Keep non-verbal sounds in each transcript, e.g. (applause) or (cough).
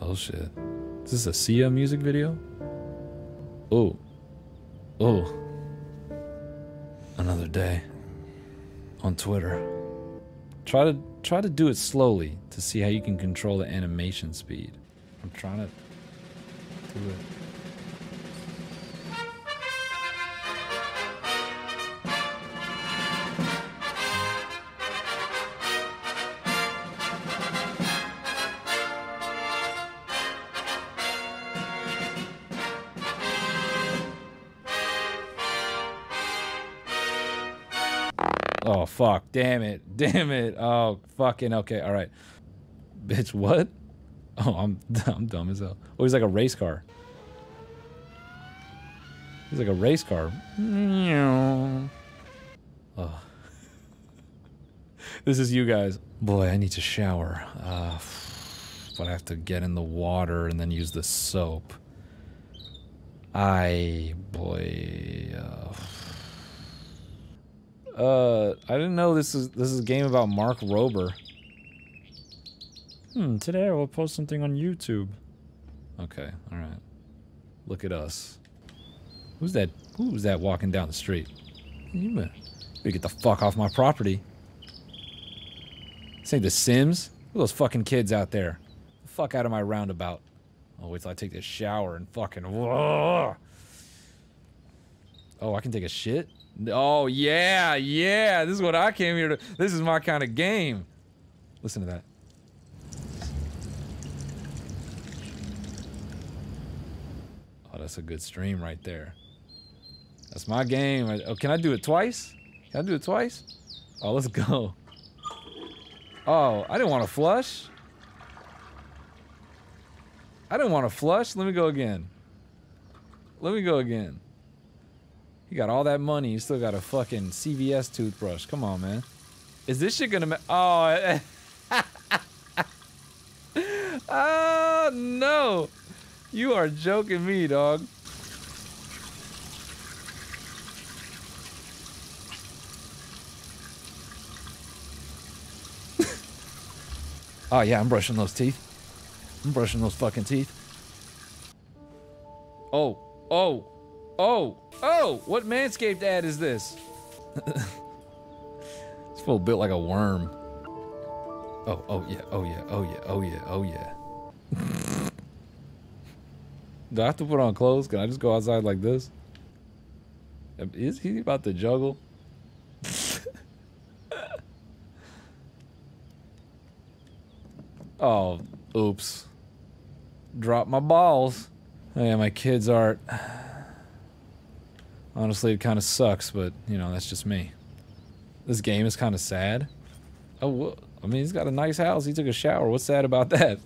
Oh shit. Is this a Sia music video? Oh. Oh. Another day. On Twitter. Try to try to do it slowly to see how you can control the animation speed. I'm trying to do it. Oh fuck! Damn it! (laughs) Damn it! Oh fucking okay! All right, bitch. What? Oh, I'm (laughs) I'm dumb as hell. Oh, he's like a race car. He's like a race car. Oh. (laughs) This is you guys. Boy, I need to shower. Uh, (sighs) but I have to get in the water and then use the soap. I boy. Uh, uh, I didn't know this is this is a game about Mark Rober. Hmm, today I will post something on YouTube. Okay, alright. Look at us. Who's that who's that walking down the street? You better, better get the fuck off my property. This ain't The Sims? Look at those fucking kids out there. The fuck out of my roundabout. Oh, wait till I take this shower and fucking. Whoa. Oh, I can take a shit? Oh, yeah, yeah. This is what I came here to. This is my kind of game. Listen to that. Oh, that's a good stream right there. That's my game. Oh, can I do it twice? Can I do it twice? Oh, let's go. Oh, I didn't want to flush. I didn't want to flush. Let me go again. Let me go again. You got all that money. You still got a fucking CVS toothbrush. Come on, man. Is this shit gonna Oh. (laughs) oh, no. You are joking me, dog. (laughs) oh, yeah, I'm brushing those teeth. I'm brushing those fucking teeth. Oh, oh, oh, oh, what Manscaped ad is this? it's full built like a worm. Oh, oh yeah, oh yeah, oh yeah, oh yeah, oh yeah. (laughs) Do I have to put on clothes? Can I just go outside like this? Is he about to juggle? (laughs) oh, oops. Drop my balls. Oh, yeah, my kids' art. Honestly, it kind of sucks, but, you know, that's just me. This game is kind of sad. Oh, I mean, he's got a nice house. He took a shower. What's sad about that?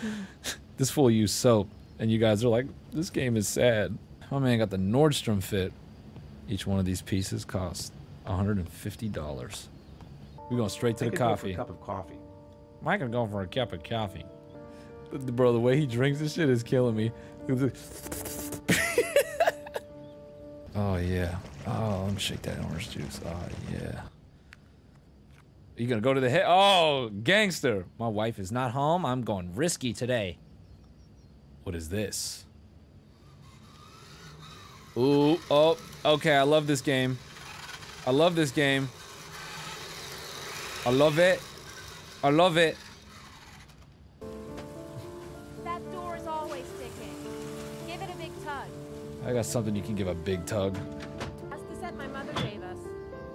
(laughs) this fool used soap, and you guys are like, this game is sad. My man got the Nordstrom fit. Each one of these pieces costs $150. We're going straight to I the could go for coffee. a cup of coffee. Mike can go for a cup of coffee. Bro, the way he drinks this shit is killing me. (laughs) oh, yeah. Oh, let me shake that orange juice. Oh, yeah. Are You gonna go to the head? Oh, gangster. My wife is not home. I'm going risky today. What is this? Ooh, oh, okay. I love this game. I love this game. I love it. I love it. I got something you can give a big tug. That's the set my mother gave us.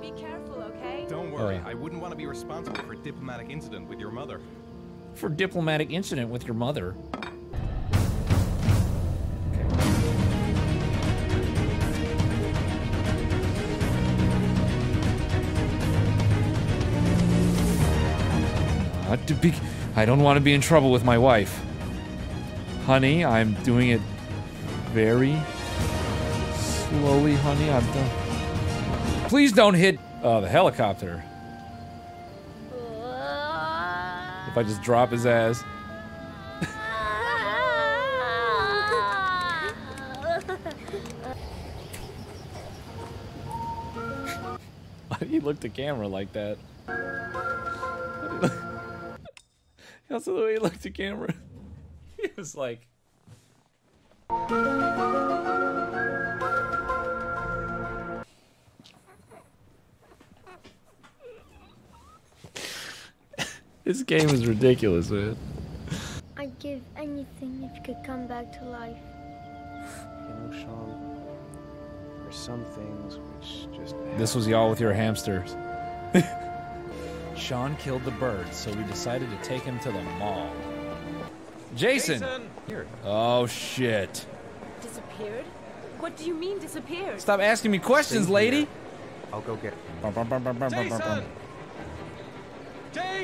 Be careful, okay? Don't oh, worry, Oh. I wouldn't want to be responsible for a diplomatic incident with your mother. For diplomatic incident with your mother. Not to be, I don't want to be in trouble with my wife. Honey, I'm doing it very slowly, honey. I'm done. Please don't hit uh, the helicopter. If I just drop his ass. Why (laughs) did he look to camera like that? (laughs) Also, the way he looked to camera. (laughs) he was like, this game is ridiculous, man. I'd give anything if you could come back to life. You know, Shaun, there's some things which just. This was y'all with your hamsters. (laughs) Shaun killed the bird, so we decided to take him to the mall. Jason! Here. Oh shit. Disappeared? What do you mean disappeared? Stop asking me questions, Stay lady! here. I'll go get. Bum, bum,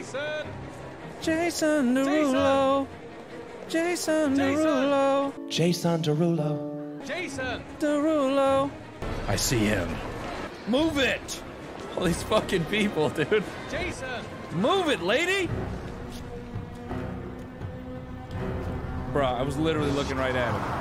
Jason! Jason Derulo. Jason Derulo. Jason Derulo. Jason! Derulo. I see him. Move it! All these fucking people, dude. Jason! Move it, lady! Bruh, I was literally looking right at him.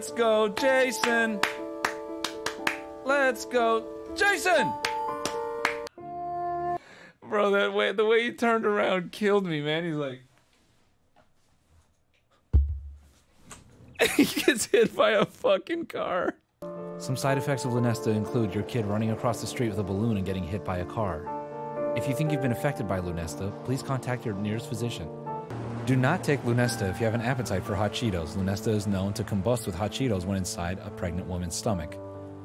Let's go, Jason. Let's go, Jason. Bro, that way the way he turned around killed me, man. He's like (laughs) He gets hit by a fucking car. Some side effects of Lunesta include your kid running across the street with a balloon and getting hit by a car. If you think you've been affected by Lunesta, please contact your nearest physician. Do not take Lunesta if you have an appetite for hot Cheetos. Lunesta is known to combust with hot Cheetos when inside a pregnant woman's stomach.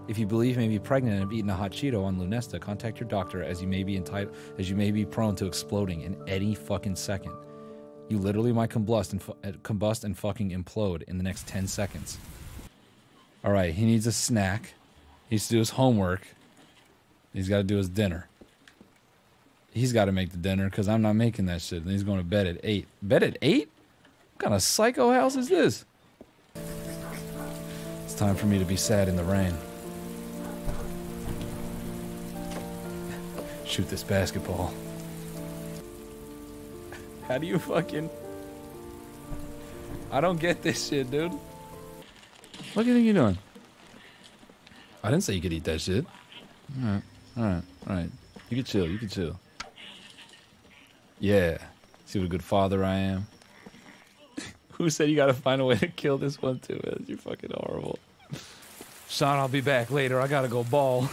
If you believe you may be pregnant and have eaten a hot Cheeto on Lunesta, contact your doctor as you may be entitled as you may be prone to exploding in any fucking second. You literally might combust and fu- uh, combust and fucking implode in the next 10 seconds. All right, he needs a snack. He needs to do his homework. He's got to do his dinner. He's got to make the dinner because I'm not making that shit. And he's going to bed at 8. Bed at 8? What kind of psycho house is this? It's time for me to be sad in the rain. Shoot this basketball. How do you fucking. I don't get this shit, dude. What do you think you're doing? I didn't say you could eat that shit. Alright, alright, alright. You can chill, you can chill. Yeah. See what a good father I am? (laughs) Who said you gotta find a way to kill this one too, man? You're fucking horrible. Shaun, I'll be back later. I gotta go ball.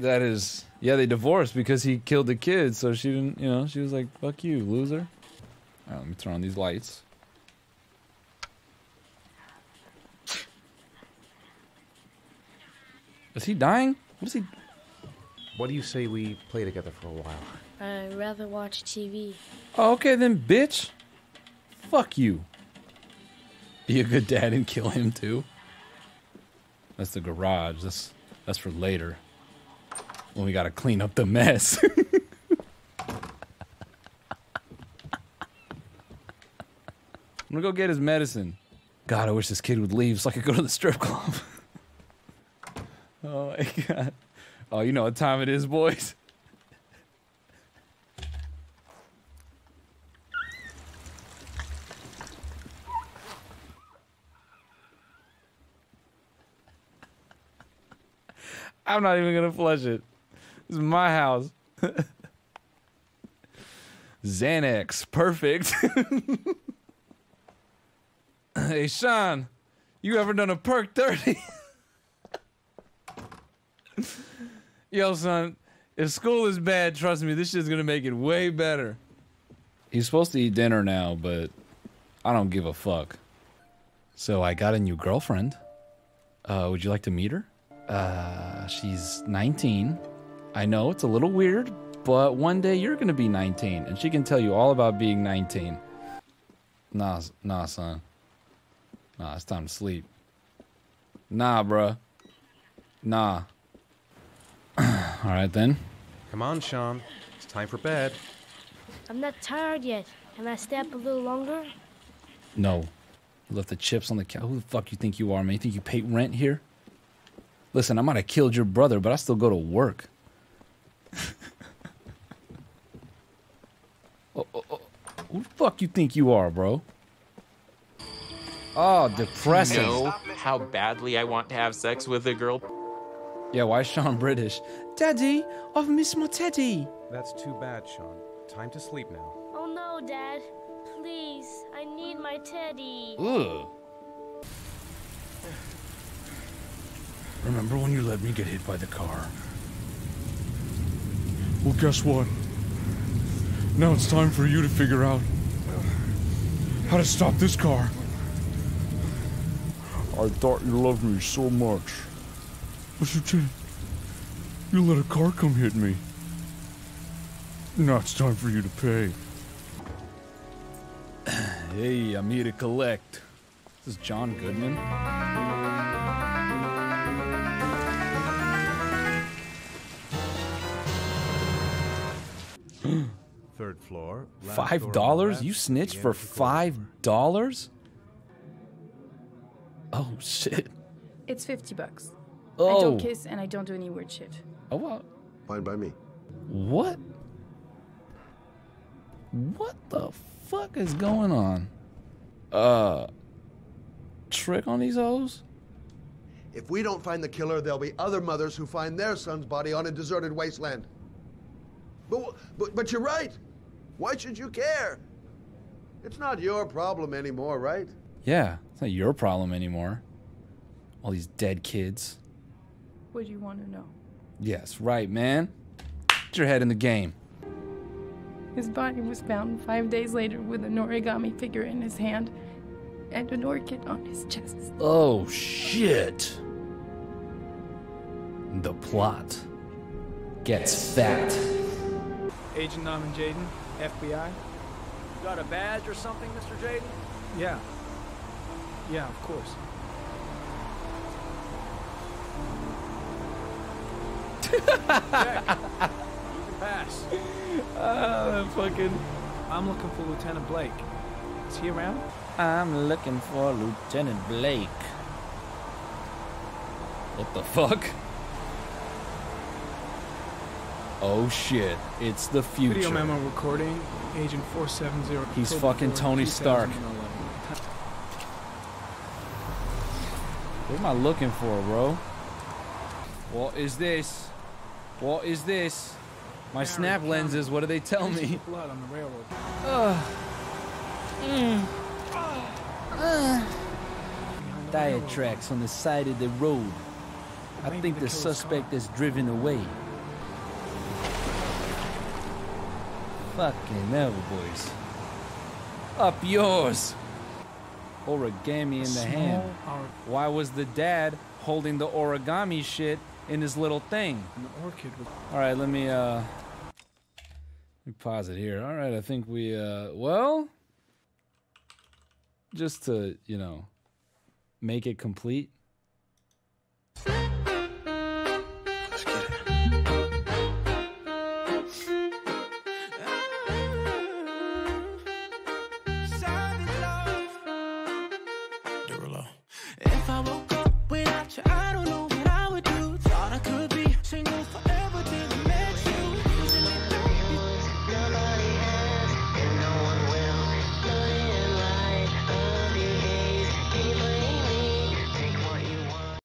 That is, yeah, they divorced because he killed the kid, so she didn't, you know, she was like, fuck you, loser. Alright, let me turn on these lights. Is he dying? What is he? What do you say we play together for a while? I'd rather watch TV. Okay then, bitch. Fuck you. Be a good dad and kill him too. That's the garage. That's that's for later. When we gotta clean up the mess. (laughs) I'm gonna go get his medicine. God, I wish this kid would leave so I could go to the strip club. (laughs) oh my god. Oh, you know what time it is, boys. I'm not even gonna flush it. This is my house. (laughs) Xanax, perfect. (laughs) hey Shaun, you ever done a perk 30? (laughs) Yo, son, if school is bad, trust me, this shit's gonna make it way better. He's supposed to eat dinner now, but I don't give a fuck. So I got a new girlfriend. Uh, would you like to meet her? Uh, she's 19. I know it's a little weird, but one day you're gonna be 19, and she can tell you all about being 19. Nah, nah, son. Nah, it's time to sleep. Nah, bruh. Nah. (clears throat) all right then. Come on, Shaun. It's time for bed. I'm not tired yet. Can I stay up a little longer? No. You left the chips on the couch. Who the fuck you think you are, man? You think you pay rent here? Listen, I might have killed your brother, but I still go to work. oh, oh, oh. Who the fuck you think you are, bro? Oh, depressing. know how badly I want to have sex with a girl. Yeah, why is Shaun (laughs) British? Daddy, I've missed my teddy. That's too bad, Shaun. Time to sleep now. Oh no, Dad. Please, I need my teddy. Ugh. Remember when you let me get hit by the car? Well, guess what? Now it's time for you to figure out how to stop this car. I thought you loved me so much. But you did. You let a car come hit me. Now it's time for you to pay. Hey, I'm here to collect. This is John Goodman. Floor. Five door on the dollars? You snitched for end of the five dollars? Oh shit. It's 50 bucks. I Oh. don't kiss and I don't do any weird shit. Oh well. Fine by me. What? What the fuck is going on? Uh trick on these hoes? If we don't find the killer, there'll be other mothers who find their son's body on a deserted wasteland. But, but, but you're right. Why should you care? It's not your problem anymore, right? Yeah, it's not your problem anymore. All these dead kids. What do you want to know? Yes, right, man. Get your head in the game. His body was found five days later with an origami figure in his hand and an orchid on his chest. Oh shit. The plot gets fat. Agent Norman Jayden, FBI. Got a badge or something, Mr. Jayden? Yeah. Yeah, of course. Check. You can pass. Uh, fucking. I'm looking for Lieutenant Blake. Is he around? I'm looking for Lieutenant Blake. What the fuck? Oh shit, it's the future. Video memo recording, Agent 470. He's fucking Tony Stark. What am I looking for, bro? What is this? What is this? My snap lenses, what do they tell me? Blood on the railroad. Tire tracks on the side of the road. I think the suspect is driven away. Fucking hell, boys. Up yours! Origami in the hand. Why was the dad holding the origami shit in his little thing? An orchid All right, let me uh let me pause it here. All right, I think we uh well just to, you know, make it complete.